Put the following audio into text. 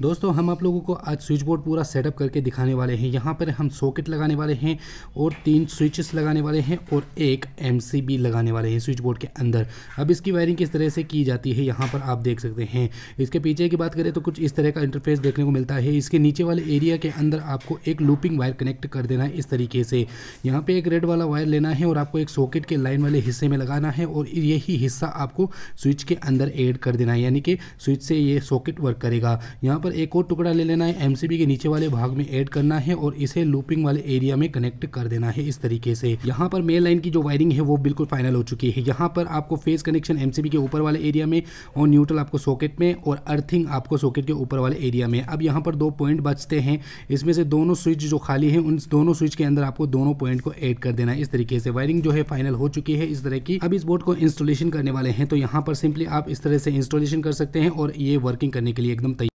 दोस्तों, हम आप लोगों को आज स्विच बोर्ड पूरा सेटअप करके दिखाने वाले हैं। यहाँ पर हम सॉकेट लगाने वाले हैं और तीन स्विचेस लगाने वाले हैं और एक एमसीबी लगाने वाले हैं स्विच बोर्ड के अंदर। अब इसकी वायरिंग किस तरह से की जाती है, यहाँ पर आप देख सकते हैं। इसके पीछे की बात करें तो कुछ इस तरह का इंटरफेस देखने को मिलता है। इसके नीचे वाले एरिया के अंदर आपको एक लूपिंग वायर कनेक्ट कर देना है इस तरीके से। यहाँ पर एक रेड वाला वायर लेना है और आपको एक सॉकेट के लाइन वाले हिस्से में लगाना है और यही हिस्सा आपको स्विच के अंदर एड कर देना है। यानी कि स्विच से ये सॉकेट वर्क करेगा। यहाँ पर एक और टुकड़ा ले लेना है। एमसीबी के नीचे वाले भाग में ऐड करना है और इसे लूपिंग वाले एरिया में कनेक्ट कर देना है इस तरीके से। यहाँ पर मेन लाइन की जो वायरिंग है वो बिल्कुल फाइनल हो चुकी है। यहाँ पर आपको फेस कनेक्शन एमसीबी के ऊपर वाले एरिया में और न्यूट्रल आपको सॉकेट में और अर्थिंग आपको सॉकेट के ऊपर वाले एरिया में। अब यहाँ पर दो पॉइंट बचते हैं। इसमें से दोनों स्विच जो खाली है, उन दोनों स्विच के अंदर आपको दोनों पॉइंट को एड कर देना है इस तरीके से। वायरिंग जो है फाइनल हो चुकी है इस तरह की। अब इस बोर्ड को इंस्टॉलेशन करने वाले हैं। तो यहाँ पर सिंपली आप इस तरह से इंस्टॉलेशन कर सकते हैं और ये वर्किंग करने के लिए एकदम तैयार